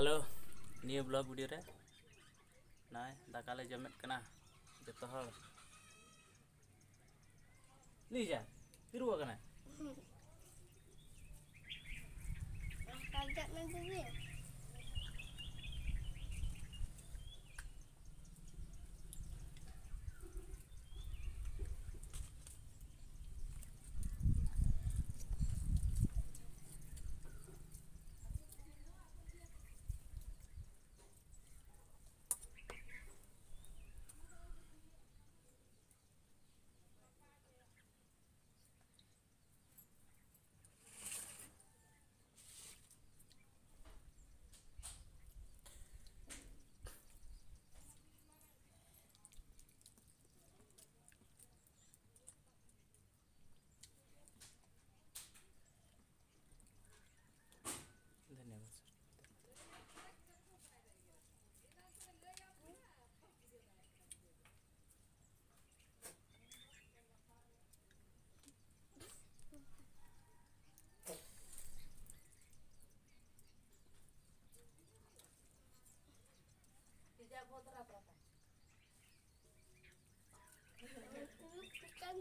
halo. Ini blog budire nah tak kalah jamet kena. Jatuh hal. Ini aja biru kena? Kajak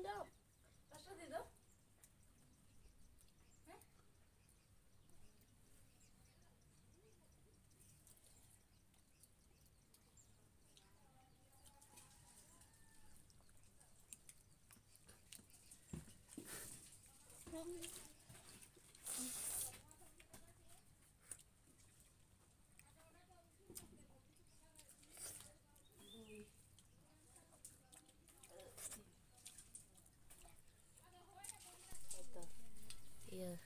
দাও পাঁচটা দিয়ে দাও Thank you. here.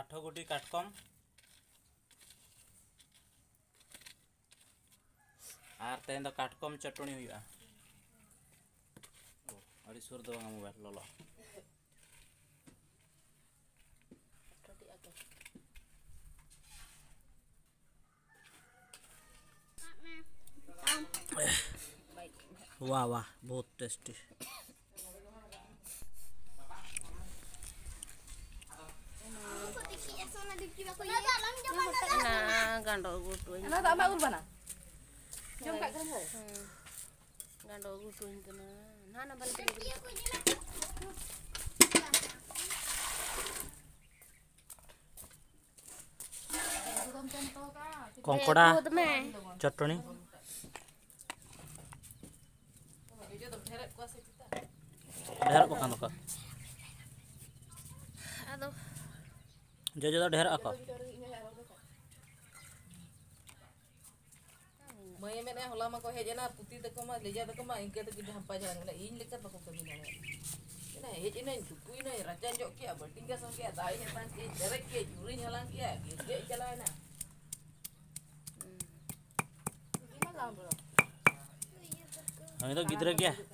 आठ गोटी काटकम ᱟᱨ ᱛᱮᱦᱮᱧ ᱫᱚ ᱠᱟᱴᱠᱚᱢ ᱪᱟᱹᱴᱩᱱᱤ ᱦᱩᱭᱩᱜᱼᱟ ᱟᱹᱰᱤ ᱥᱩᱨ ᱫᱚ ᱵᱟᱝᱟ ᱢᱳᱵᱟᱭᱤᱞ ᱞᱚᱞᱚ વાહ વાહ બહુ tasty gandol gutuin. Ana tambah urban ah. Jom kak kerja. Gandol gutuin kena. na nambah lagi. কঙ্কড়া chutney ano ka? Ano? Jojo daw dahil ako. Maya mena yang lama kau hej na tak kau leja tak kau mah tak kita hampa jalan lah ini lekat aku kami hej ina jok sama kia dah ini pan kia derek juri jalan kia kia jalan na. Hmm. Ini malam bro. Kami tu lagi.